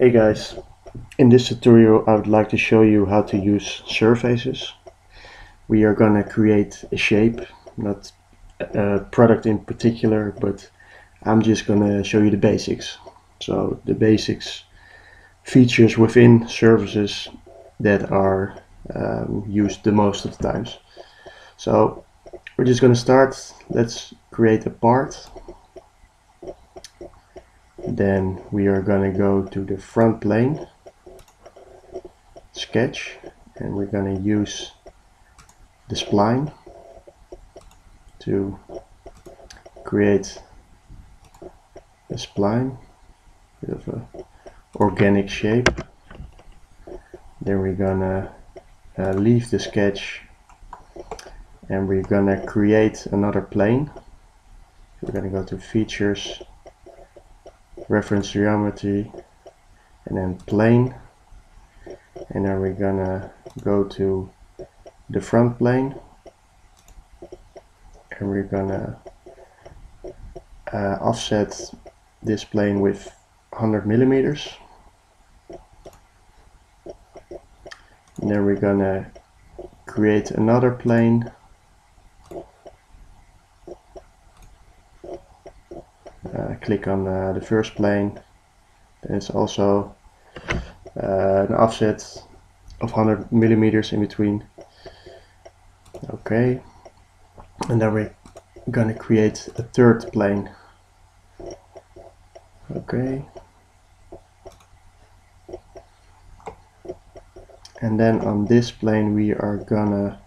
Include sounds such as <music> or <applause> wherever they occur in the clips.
Hey guys, in this tutorial I would like to show you how to use surfaces. We are gonna create a shape, not a product in particular, but I'm just gonna show you the basics. So the basics features within surfaces that are um, used the most of the times. So we're just gonna start, let's create a part then we are going to go to the front plane sketch and we're going to use the spline to create a spline with a organic shape. Then we're gonna uh, leave the sketch and we're gonna create another plane. We're gonna go to features reference geometry and then plane. And then we're gonna go to the front plane. And we're gonna uh, offset this plane with 100 millimeters. And then we're gonna create another plane click on uh, the first plane. There's also uh, an offset of 100 millimeters in between. Okay. And then we're gonna create a third plane. Okay. And then on this plane we are gonna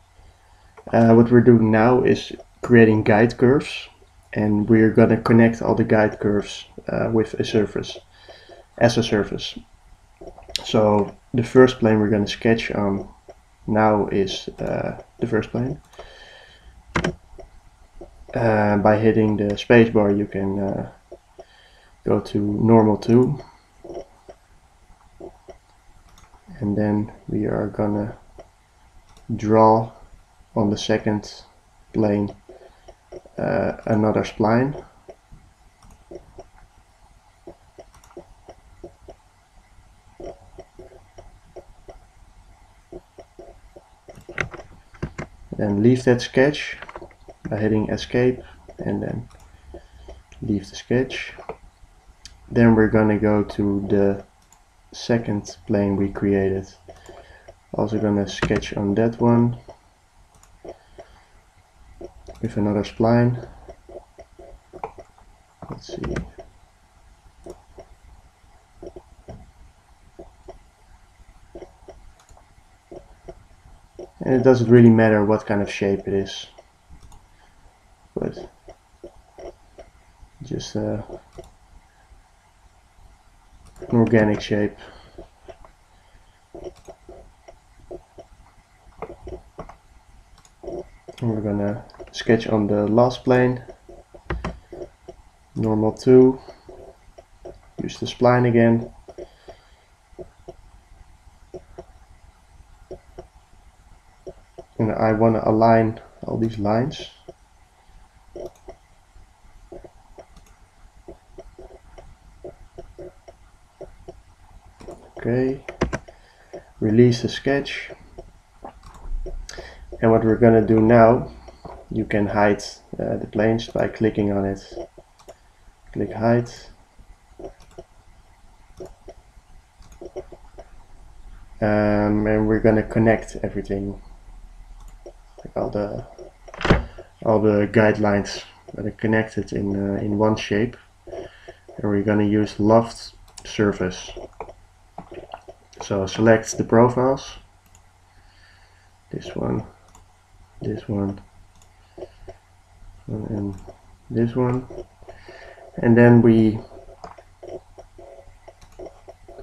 uh, what we're doing now is creating guide curves and we're gonna connect all the guide curves uh, with a surface as a surface. So the first plane we're gonna sketch on now is uh, the first plane. Uh, by hitting the spacebar you can uh, go to normal to and then we are gonna draw on the second plane uh, another spline. Then leave that sketch by hitting escape and then leave the sketch. Then we're gonna go to the second plane we created. Also gonna sketch on that one with another spline. Let's see. And it doesn't really matter what kind of shape it is, but just uh, an organic shape. And we're gonna sketch on the last plane. Normal to use the spline again. And I want to align all these lines. Okay. Release the sketch. And what we're gonna do now you can hide uh, the planes by clicking on it. Click hide. Um, and we're gonna connect everything. Like all the all the guidelines that are connected in uh, in one shape. And we're gonna use loft surface. So select the profiles. This one. This one and this one. And then we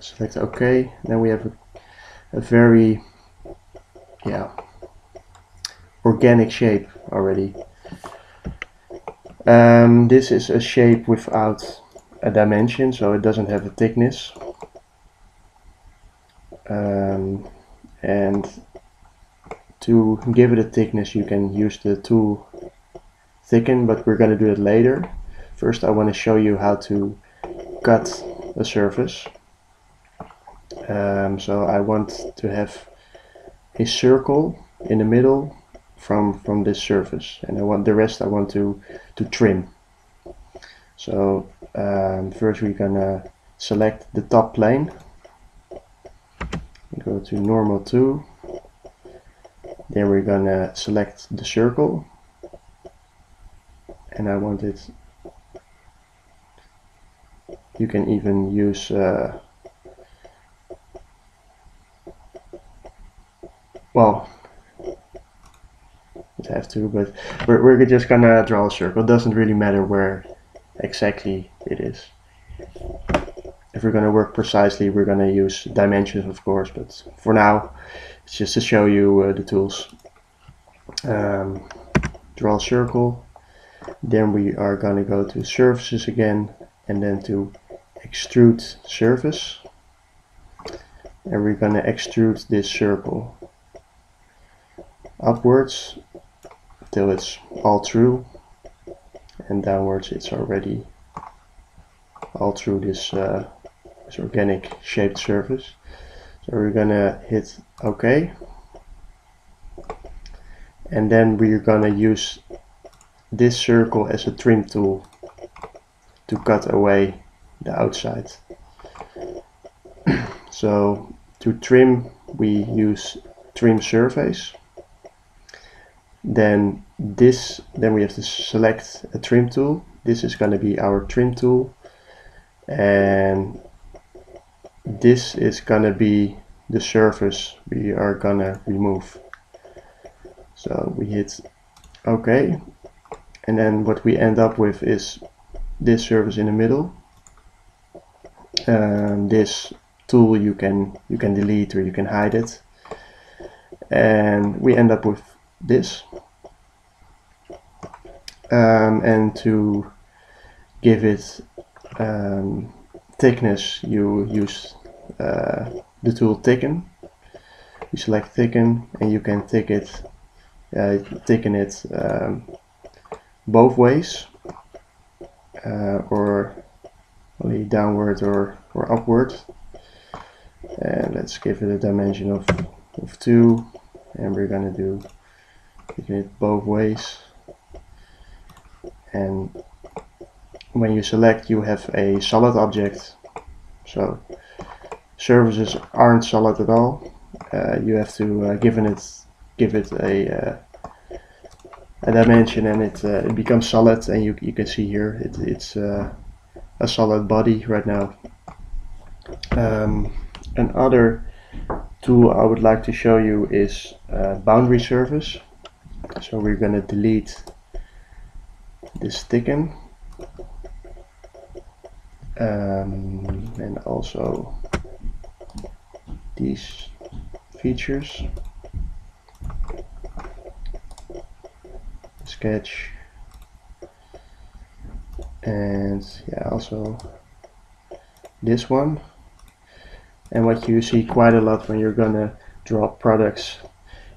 select OK. Then we have a, a very yeah organic shape already. Um, this is a shape without a dimension so it doesn't have a thickness. Um, and to give it a thickness you can use the tool thicken, but we're going to do it later. First I want to show you how to cut a surface. um, so I want to have a circle in the middle from from this surface and I want the rest I want to to trim so um, first we're gonna select the top plane go to normal to then we're gonna select the circle and I want it. You can even use uh, well it have to but we're, we're just gonna draw a circle. It doesn't really matter where exactly it is. If we're gonna work precisely we're gonna use dimensions of course but for now it's just to show you uh, the tools. Um, draw a circle then we are gonna go to surfaces again and then to extrude surface. And we're gonna extrude this circle upwards till it's all through and downwards it's already all through this, uh, this organic shaped surface. So we're gonna hit OK and then we're gonna use this circle as a trim tool to cut away the outside. <clears throat> so to trim we use trim surface. Then this, then we have to select a trim tool. This is going to be our trim tool. And this is going to be the surface we are going to remove. So we hit OK. And then what we end up with is this surface in the middle. Um, this tool you can you can delete or you can hide it. And we end up with this. Um, and to give it um, thickness you use uh, the tool thicken. You select thicken and you can thick it uh, thicken it um, both ways uh, or only downward or, or upward. And let's give it a dimension of, of 2 and we're gonna do it both ways. And when you select you have a solid object. So surfaces aren't solid at all. Uh, you have to uh, give it give it a uh, a dimension and it, uh, it becomes solid and you, you can see here it, it's uh, a solid body right now. Um, another tool I would like to show you is uh, boundary surface. So we're going to delete this thicken um, and also these features. Sketch. And yeah also this one. And what you see quite a lot when you're gonna draw products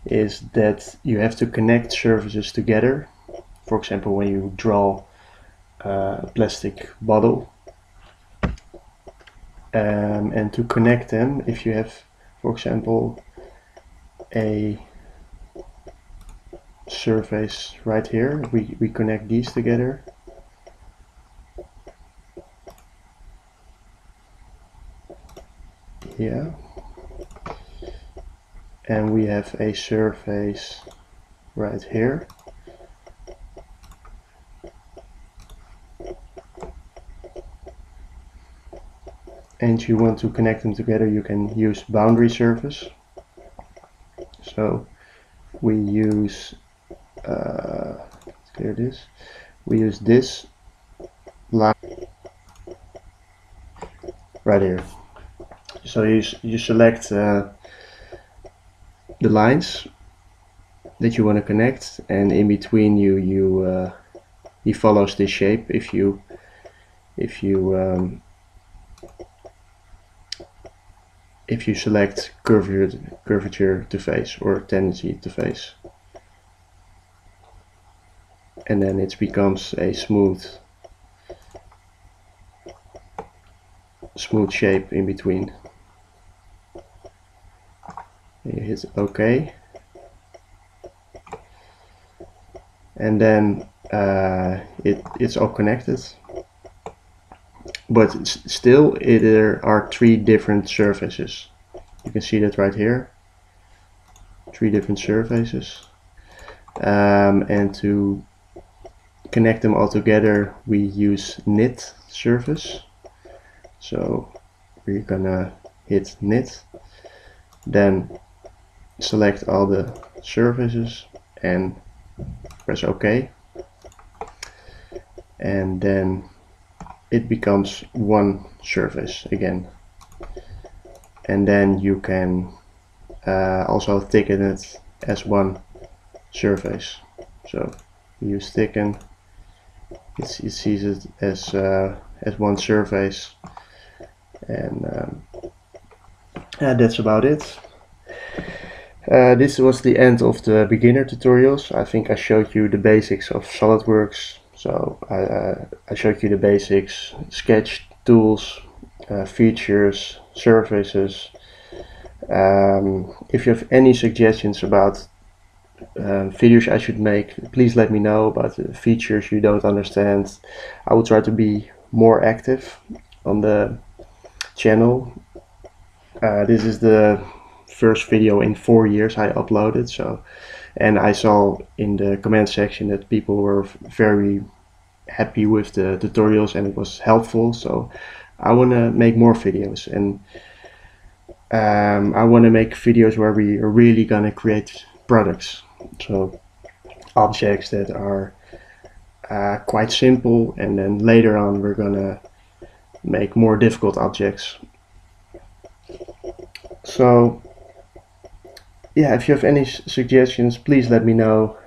is that you have to connect surfaces together. For example when you draw a plastic bottle um, and to connect them if you have for example a surface right here. We, we connect these together. Here and we have a surface right here. And you want to connect them together you can use boundary surface. So we use uh, clear this we use this line right here. So you, you select uh, the lines that you want to connect and in between you you uh, he follows this shape. If you if you um, if you select curvature curvature to face or tangency to face and then it becomes a smooth smooth shape in between. You hit OK and then uh, it, it's all connected. But still it, there are three different surfaces. You can see that right here. Three different surfaces. Um, and to connect them all together we use knit surface so we're gonna hit knit then select all the surfaces and press OK. And then it becomes one surface again. And then you can uh, also thicken it as one surface. So you thicken it, sees it as uh, as one surface. And um, yeah, that's about it. Uh, this was the end of the beginner tutorials. I think I showed you the basics of SolidWorks. So I, uh, I showed you the basics sketch tools uh, features surfaces. Um, if you have any suggestions about uh, videos I should make, please let me know about the features you don't understand. I will try to be more active on the channel. Uh, this is the first video in four years I uploaded, so and I saw in the comment section that people were very happy with the tutorials and it was helpful. So I want to make more videos and um, I want to make videos where we are really gonna create products so objects that are uh, quite simple and then later on we're gonna make more difficult objects. So yeah if you have any suggestions please let me know